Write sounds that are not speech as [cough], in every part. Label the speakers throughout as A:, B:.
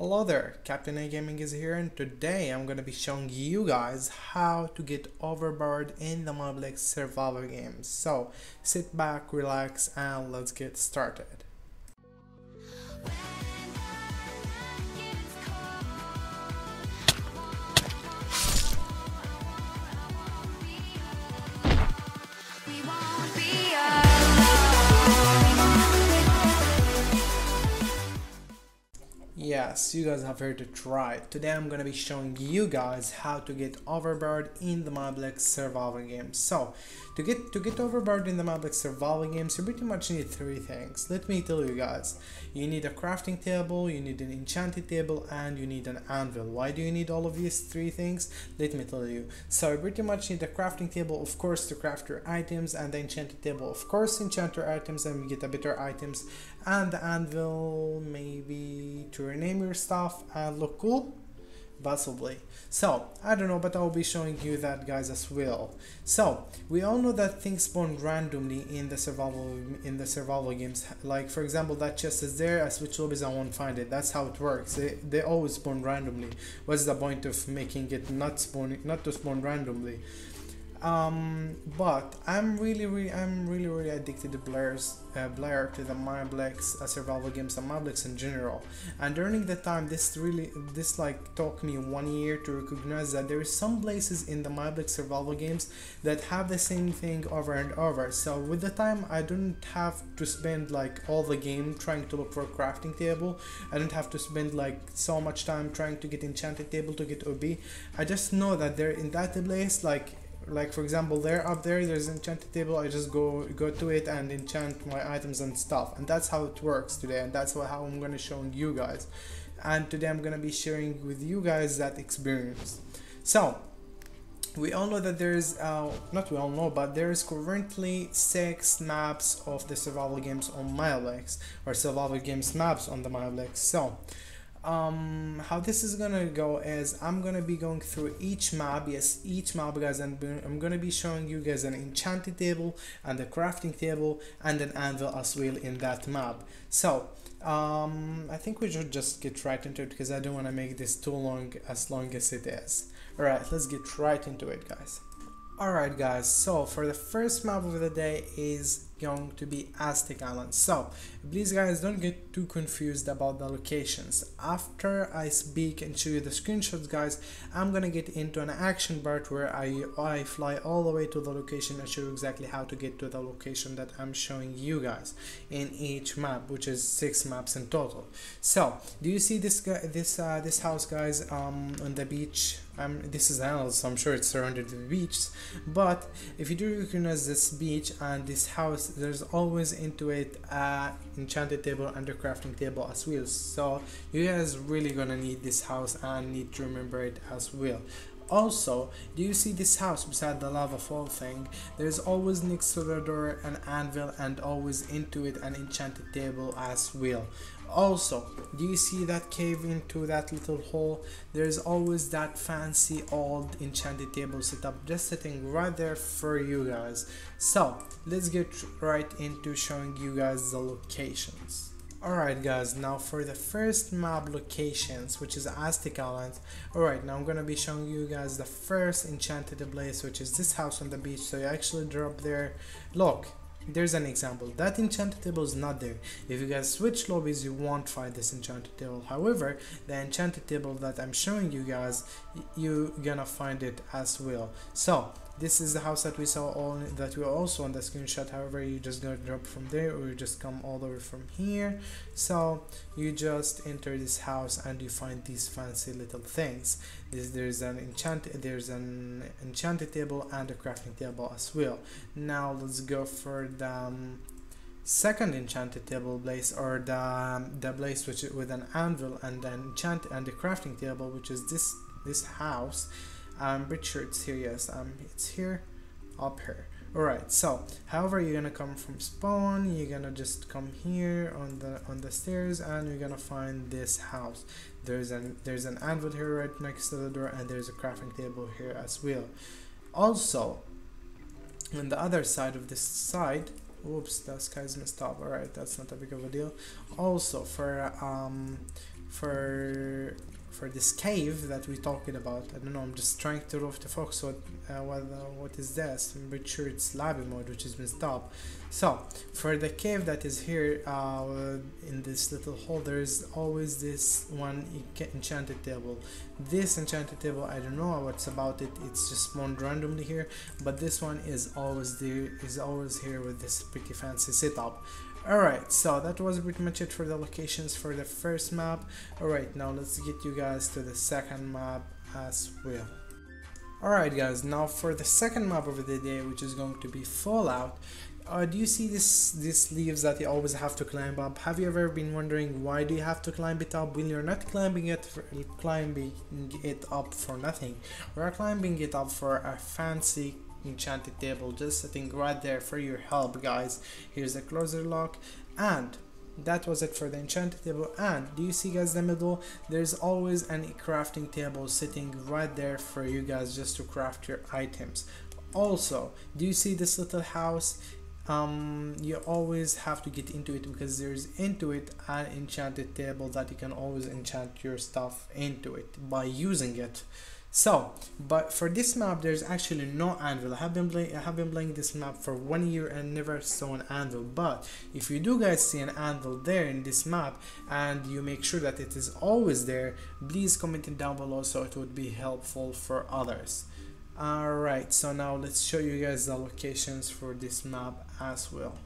A: Hello there, Captain A Gaming is here and today I'm gonna be showing you guys how to get overpowered in the Mineplex survival games. So sit back, relax and let's get started. Yes, you guys have heard it right. Today I'm gonna be showing you guys how to get overpowered in the Mineplex survival games. So, to get to get overpowered in the Mineplex survival games, you pretty much need three things. Let me tell you guys. You need a crafting table, you need an enchanted table, and you need an anvil. Why do you need all of these three things? Let me tell you. So, you pretty much need a crafting table, of course, to craft your items, and the enchanted table, of course, enchant your items and get a better items, and the anvil maybe to rename your stuff and look cool possibly. So i don't know but i'll be showing you that guys as well. So we all know that things spawn randomly in the survival in the survival games. Like for example that chest is there i switch lobbies i won't find it. That's how it works. They, they always spawn randomly. What's the point of making it not spawning not to spawn randomly um but i'm really really i'm really really addicted to blair's uh, blair to the Mineplex uh, survival games and Mineplex in general. And during the time this really this like took me one year to recognize that there is some places in the Mineplex survival games that have the same thing over and over. So with the time i don't have to spend like all the game trying to look for a crafting table. I don't have to spend like so much time trying to get enchanted table to get OP i just know that there in that place like like for example there up there there's an enchanted table. I just go go to it and enchant my items and stuff. And that's how it works today. And that's what, how i'm going to show you guys. And today i'm going to be sharing with you guys that experience. So we all know that there's uh, not we all know but there's currently six maps of the survival games on Mineplex or survival games maps on the Mineplex so um how this is gonna go is i'm gonna be going through each map yes each map guys and i'm gonna be showing you guys an enchanted table and a crafting table and an anvil as well in that map so um i think we should just get right into it because i don't want to make this too long as long as it is. All right let's get right into it guys Alright guys, so for the first map of the day is going to be Aztec Island. So please guys don't get too confused about the locations. After I speak and show you the screenshots guys, I'm gonna get into an action part where I, I fly all the way to the location and show you exactly how to get to the location that I'm showing you guys in each map, which is six maps in total. So do you see this guy, this uh, this house guys um, on the beach um, this is Anels, so I'm sure it's surrounded with beaches. But if you do recognize this beach and this house, there's always into it a enchanted table and a crafting table as well. So you guys really gonna need this house and need to remember it as well. Also, do you see this house beside the lava fall thing? There's always next to the door an anvil and always into it an enchanted table as well also do you see that cave into that little hole there's always that fancy old enchanted table setup just sitting right there for you guys so let's get right into showing you guys the locations Alright guys, now for the first map locations, which is Aztec Island. Alright, now I'm gonna be showing you guys the first enchanted place, which is this house on the beach. So you actually drop there. Look, there's an example. That enchanted table is not there. If you guys switch lobbies you won't find this enchanted table. However the enchanted table that i'm showing you guys you're gonna find it as well. So this is the house that we saw all that we also on the screenshot however you just gonna drop from there or you just come all the way from here. So you just enter this house and you find these fancy little things. This, there's an enchanted there's an enchanted table and a crafting table as well. Now let's go for the um, second enchanted table place or the um, the place which with an anvil and an enchant and the crafting table which is this this house I'm sure it's here, yes, um, it's here, up here. Alright, so, however, you're gonna come from spawn, you're gonna just come here on the on the stairs, and you're gonna find this house. There's an there's an anvil here right next to the door, and there's a crafting table here as well. Also, on the other side of this side, oops, that sky's messed up. Alright, that's not a big of a deal. Also, for um, for for this cave that we're talking about. I don't know. I'm just trying to the focus. What uh, what uh, what is this? I'm pretty sure it's lobby mode, which has been stopped. So for the cave that is here uh, in this little hole, there is always this one enchanted table. This enchanted table, I don't know what's about it. It's just spawned randomly here, but this one is always there. Is always here with this pretty fancy setup. Alright, so that was pretty much it for the locations for the first map. Alright, now let's get you guys to the second map as well. Alright guys, now for the second map of the day, which is going to be Fallout. Uh, do you see this these leaves that you always have to climb up? Have you ever been wondering why do you have to climb it up when you're not climbing it for, climbing it up for nothing? We're climbing it up for a fancy enchanted table. Just sitting right there for your help guys. Here's the closer lock. And that was it for the enchanted table. And do you see guys the middle? There's always an crafting table sitting right there for you guys just to craft your items. Also do you see this little house? Um, you always have to get into it because there's into it an enchanted table that you can always enchant your stuff into it by using it so, but for this map, there's actually no anvil. I have been playing, I have been playing this map for one year and never saw an anvil. But if you do guys see an anvil there in this map, and you make sure that it is always there, please comment it down below so it would be helpful for others. Alright, so now let's show you guys the locations for this map as well.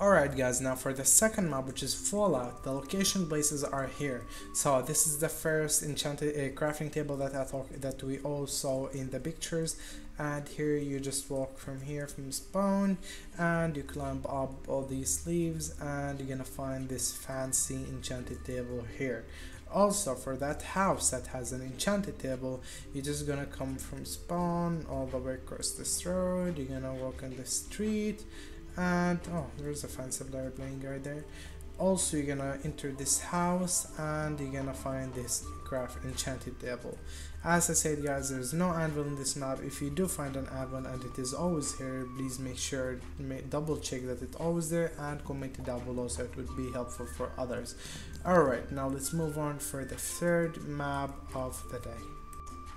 A: Alright guys, now for the second map which is Fallout, the location places are here. So this is the first enchanted uh, crafting table that I thought that we all saw in the pictures and here you just walk from here from spawn and you climb up all these leaves and you're gonna find this fancy enchanted table here. Also for that house that has an enchanted table, you're just gonna come from spawn all the way across this road, you're gonna walk on the street and oh there's a fancy player playing right there. Also you're gonna enter this house and you're gonna find this craft enchanted table as i said guys there's no anvil in this map. If you do find an anvil and it is always here please make sure double check that it's always there and comment it down below so it would be helpful for others. All right now let's move on for the third map of the day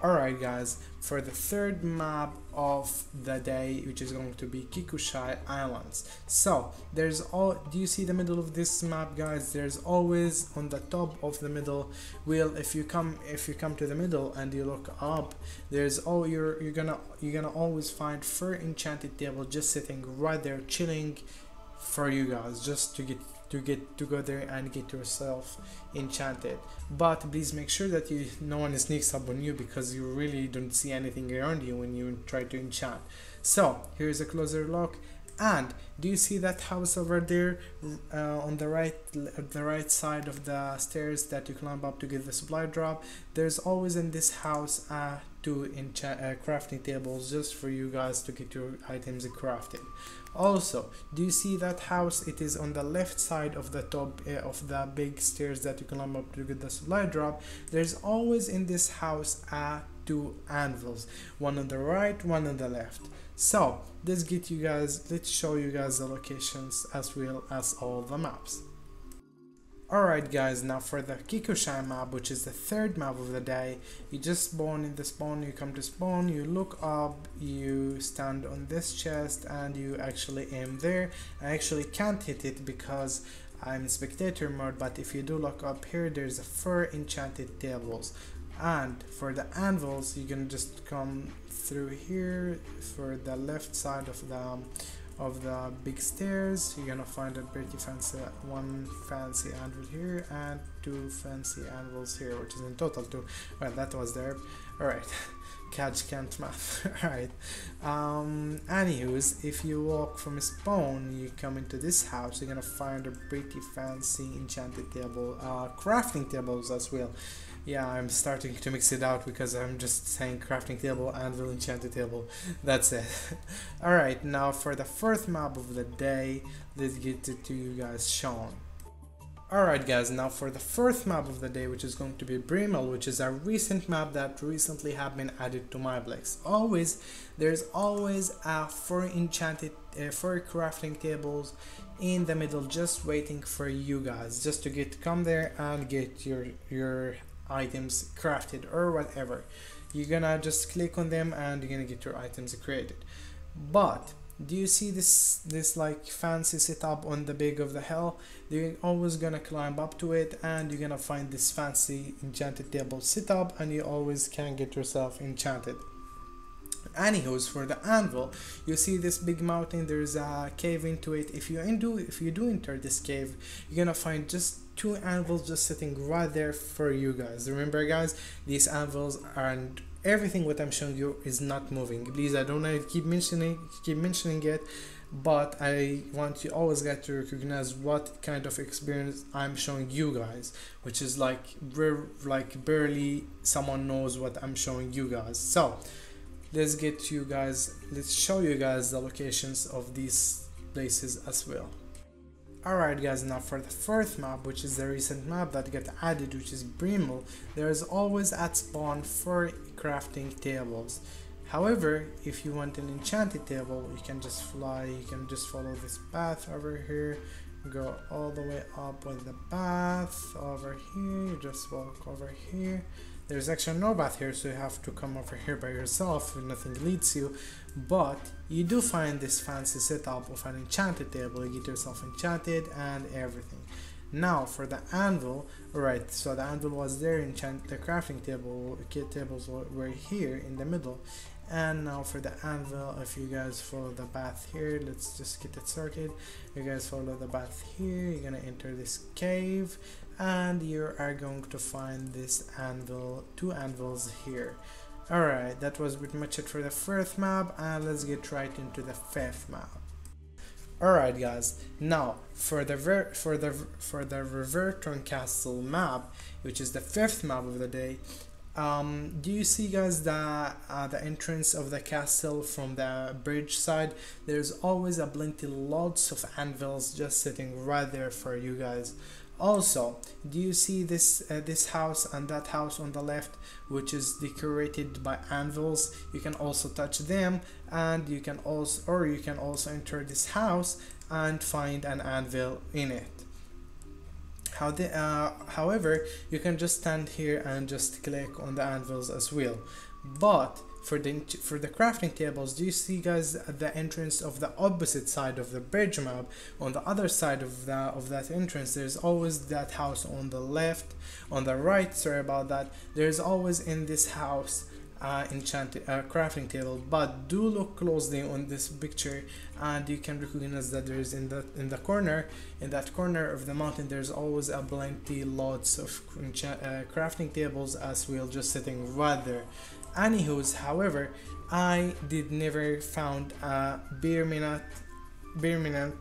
A: Alright guys, for the third map of the day, which is going to be Kikoshi Islands. So, there's all, do you see the middle of this map guys? There's always on the top of the middle wheel, if you come, if you come to the middle and you look up, there's all, you're, you're gonna, you're gonna always find fur enchanted table just sitting right there chilling for you guys, just to get to get to go there and get yourself enchanted. But please make sure that you no one sneaks up on you because you really don't see anything around you when you try to enchant. So here's a closer look. And do you see that house over there uh, on the right the right side of the stairs that you climb up to get the supply drop? There's always in this house uh, two enchant uh, crafting tables just for you guys to get your items crafted. Also do you see that house? It is on the left side of the top uh, of the big stairs that you climb up to get the supply drop. There's always in this house uh, two anvils one on the right one on the left. So let's get you guys let's show you guys the locations as well as all the maps Alright guys, now for the Kikoshi map, which is the third map of the day, you just spawn in the spawn, you come to spawn, you look up, you stand on this chest and you actually aim there. I actually can't hit it because I'm spectator mode, but if you do look up here, there's a fur enchanted tables. And for the anvils, you can just come through here for the left side of the of the big stairs. You're gonna find a pretty fancy one fancy anvil here and two fancy anvils here which is in total two. Well that was there. All right. [laughs] Catch can't math [laughs] all right. Um anywho's if you walk from spawn you come into this house you're gonna find a pretty fancy enchanted table uh crafting tables as well yeah, I'm starting to mix it out because I'm just saying crafting table, anvil, enchanted table. [laughs] That's it. [laughs] Alright, now for the fourth map of the day, let's get it to you guys shown. Alright guys, now for the fourth map of the day which is going to be Primal which is a recent map that recently have been added to my Mineplex. Always, there's always a four enchanted, uh, four crafting tables in the middle just waiting for you guys just to get come there and get your your items crafted or whatever. You're gonna just click on them and you're gonna get your items created. But do you see this this like fancy setup on the big of the hill you're always gonna climb up to it and you're gonna find this fancy enchanted table setup and you always can get yourself enchanted anywho's for the anvil you see this big mountain there's a cave into it if you do if you do enter this cave you're gonna find just two anvils just sitting right there for you guys. Remember guys these anvils and everything what i'm showing you is not moving. Please i don't know if keep mentioning keep mentioning it but i want you always get to recognize what kind of experience i'm showing you guys which is like like barely someone knows what i'm showing you guys. So let's get to you guys let's show you guys the locations of these places as well Alright guys, now for the fourth map, which is the recent map that got added, which is Primal, there is always at spawn four crafting tables. However, if you want an enchanted table, you can just fly, you can just follow this path over here, go all the way up with the path over here, you just walk over here, there's actually no path here, so you have to come over here by yourself if nothing leads you. But you do find this fancy setup of an enchanted table. You get yourself enchanted and everything. Now for the anvil, right? So the anvil was there, enchant the crafting table, kit tables were here in the middle. And now for the anvil, if you guys follow the path here, let's just get it started. You guys follow the path here, you're gonna enter this cave and you are going to find this anvil two anvils here. Alright that was pretty much it for the first map and let's get right into the fifth map. Alright guys now for the for the for the Riverton Castle map which is the fifth map of the day um, do you see guys the uh, the entrance of the castle from the bridge side? There's always a plenty lots of anvils just sitting right there for you guys also do you see this uh, this house and that house on the left which is decorated by anvils? You can also touch them and you can also or you can also enter this house and find an anvil in it how the, uh, however you can just stand here and just click on the anvils as well. But for the for the crafting tables do you see guys at the entrance of the opposite side of the bridge map? On the other side of the of that entrance there's always that house on the left. On the right sorry about that there's always in this house uh, enchanted uh, crafting table but do look closely on this picture and you can recognize that there's in the in the corner in that corner of the mountain there's always a plenty lots of uh, crafting tables as well just sitting right there. Anywho's, however, I did never found a permanent, permanent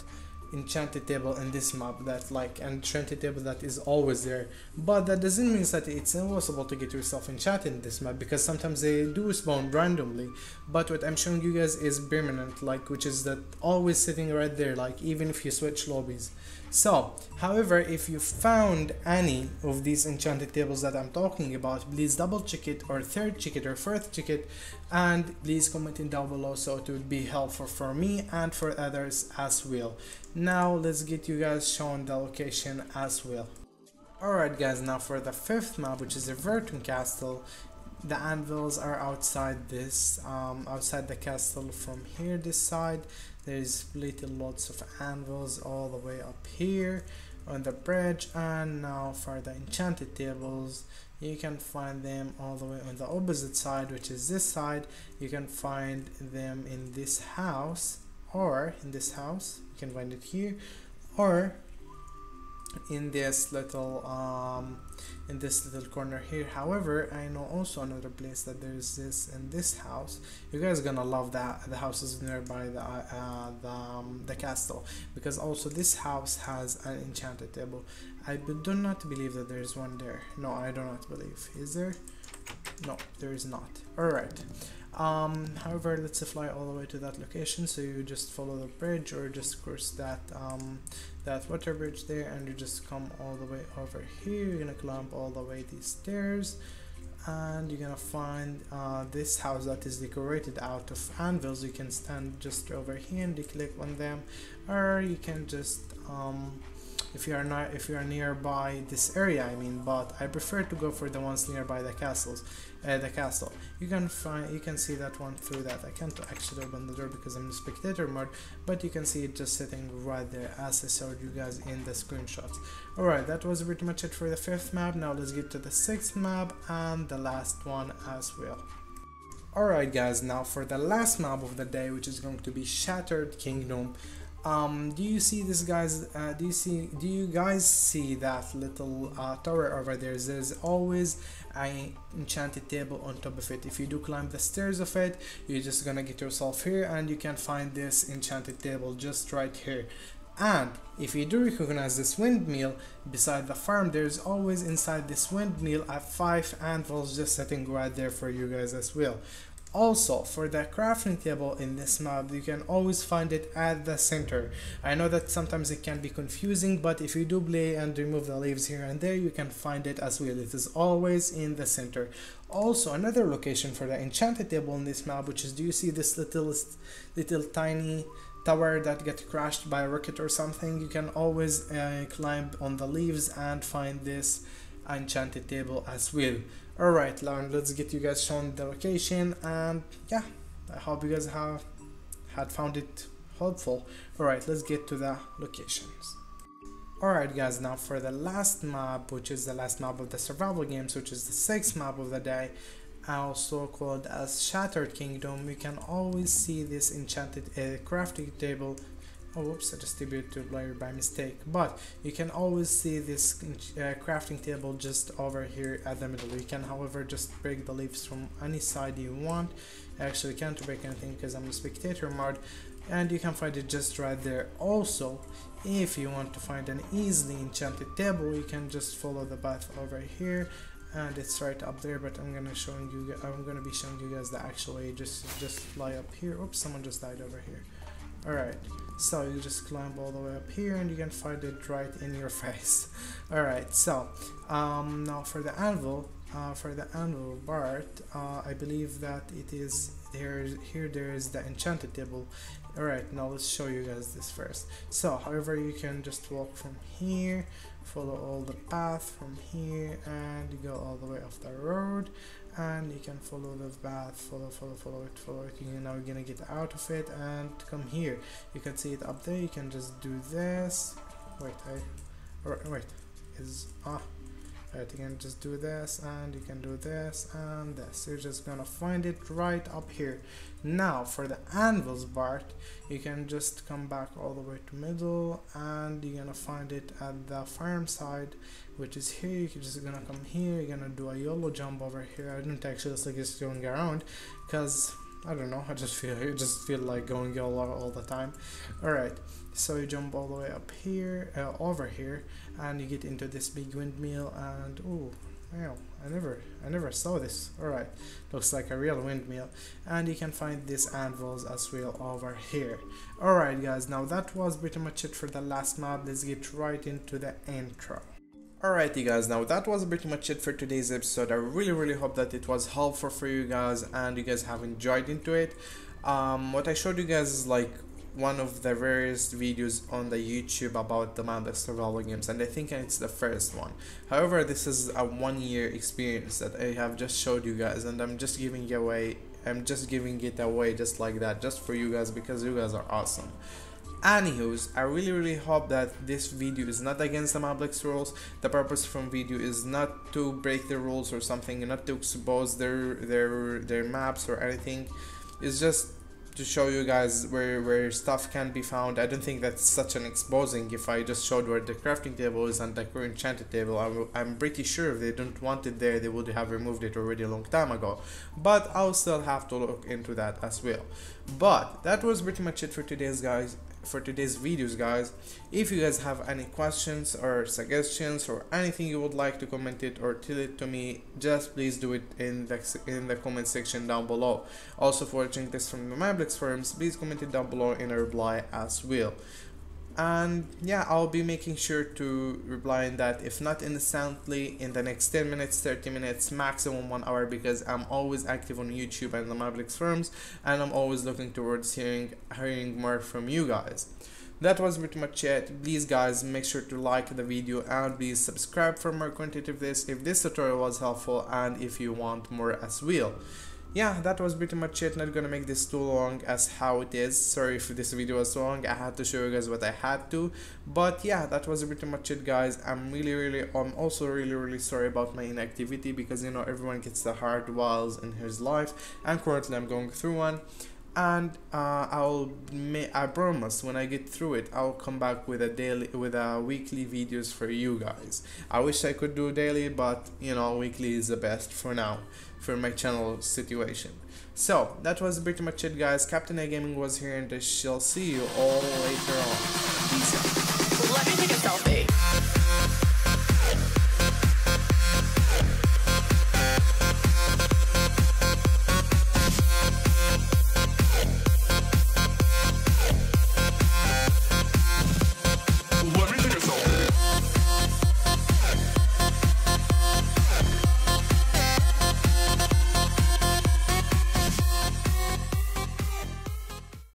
A: enchanted table in this map that like an enchanted table that is always there. But that doesn't mean that it's impossible to get yourself enchanted in this map because sometimes they do spawn randomly. But what i'm showing you guys is permanent like which is that always sitting right there like even if you switch lobbies so, however, if you found any of these enchanted tables that I'm talking about, please double check it or third check it or fourth check it and please comment in down below so it would be helpful for me and for others as well. Now let's get you guys shown the location as well. Alright guys, now for the fifth map which is the Verton Castle, the anvils are outside this, um, outside the castle from here this side. There's little lots of anvils all the way up here on the bridge. And now for the enchanted tables you can find them all the way on the opposite side which is this side. You can find them in this house or in this house you can find it here or in this little um, in this little corner here. However I know also another place that there's this in this house. You guys are gonna love that the houses nearby the uh, the, um, the castle. Because also this house has an enchanted table. I do not believe that there is one there. No I do not believe. Is there? No there is not. All right um, however let's fly all the way to that location so you just follow the bridge or just cross that um, that water bridge there and you just come all the way over here. You're gonna climb all the way these stairs and you're gonna find uh, this house that is decorated out of anvils. You can stand just over here and click on them or you can just um, if you are not if you are nearby this area I mean but I prefer to go for the ones nearby the castles uh, the castle. You can find you can see that one through that. I can't actually open the door because I'm in spectator mode but you can see it just sitting right there as I showed you guys in the screenshots. Alright that was pretty much it for the fifth map. Now let's get to the sixth map and the last one as well. Alright guys, now for the last map of the day which is going to be Shattered Kingdom um do you see this guys uh, do you see do you guys see that little uh, tower over there? There's always an enchanted table on top of it. If you do climb the stairs of it you're just gonna get yourself here and you can find this enchanted table just right here. And if you do recognize this windmill beside the farm there's always inside this windmill a five anvils just sitting right there for you guys as well also, for the crafting table in this map, you can always find it at the center. I know that sometimes it can be confusing, but if you do play and remove the leaves here and there, you can find it as well. It is always in the center. Also, another location for the enchanted table in this map, which is, do you see this little, little tiny tower that get crashed by a rocket or something? You can always uh, climb on the leaves and find this enchanted table as well. Alright, Lauren, let's get you guys shown the location and yeah, I hope you guys have had found it helpful. Alright, let's get to the locations. Alright guys, now for the last map, which is the last map of the survival games, which is the sixth map of the day, also called as Shattered Kingdom, you can always see this enchanted uh, crafting table oh whoops I just debuted to player by mistake. But you can always see this uh, crafting table just over here at the middle. You can however just break the leaves from any side you want. Actually can't break anything because I'm a spectator mode and you can find it just right there. Also if you want to find an easily enchanted table you can just follow the path over here and it's right up there but I'm gonna showing you I'm gonna be showing you guys the actual way just just fly up here. Oops someone just died over here. Alright so you just climb all the way up here and you can find it right in your [laughs] face. Alright so um, now for the anvil uh, for the anvil Bart uh, I believe that it is there here there is the enchanted table. Alright now let's show you guys this first. So however you can just walk from here follow all the path from here and you go all the way off the road and you can follow the path follow follow follow it follow it. You know you're gonna get out of it and come here. You can see it up there. You can just do this. Wait I wait. Is ah right you can just do this and you can do this and this. You're just gonna find it right up here. Now for the anvils part you can just come back all the way to middle and you're gonna find it at the farm side which is here. You're just gonna come here. You're gonna do a YOLO jump over here. I didn't actually suggest going around because I don't know. [laughs] I just feel I just feel like going YOLO all the time. Alright so you jump all the way up here uh, over here and you get into this big windmill and oh wow I never I never saw this. Alright looks like a real windmill. And you can find these anvils as well over here. Alright guys now that was pretty much it for the last map. Let's get right into the intro. Alrighty guys, now that was pretty much it for today's episode. I really really hope that it was helpful for you guys and you guys have enjoyed into it. Um, what I showed you guys is like one of the rarest videos on the YouTube about the Manda survival games and I think it's the first one. However, this is a one year experience that I have just showed you guys and I'm just giving away I'm just giving it away just like that just for you guys because you guys are awesome. Anywho's, I really really hope that this video is not against the Mineplex rules. The purpose from video is not to break the rules or something, not to expose their their their maps or anything. It's just to show you guys where, where stuff can be found. I don't think that's such an exposing if I just showed where the crafting table is and the enchanted table. I'm, I'm pretty sure if they don't want it there, they would have removed it already a long time ago. But I'll still have to look into that as well. But that was pretty much it for today's guys for today's videos guys. If you guys have any questions or suggestions or anything you would like to comment it or tell it to me just please do it in the in the comment section down below. Also for watching this from the Mineplex forums please comment it down below in a reply as well and yeah i'll be making sure to reply in that if not instantly in the next 10 minutes 30 minutes maximum one hour because i'm always active on youtube and the Mineplex forums and i'm always looking towards hearing hearing more from you guys. That was pretty much it. Please guys make sure to like the video and please subscribe for more content of this if this tutorial was helpful and if you want more as well yeah that was pretty much it. Not gonna make this too long as how it is. Sorry if this video was long. I had to show you guys what i had to. But yeah that was pretty much it guys. I'm really really i'm also really really sorry about my inactivity because you know everyone gets the hard whiles in his life. And currently i'm going through one and uh, I'll may I promise when I get through it I'll come back with a daily with a weekly videos for you guys. I wish I could do daily but you know weekly is the best for now for my channel situation. So that was pretty much it guys. Captain A Gaming was here and I shall see you all later on. Peace out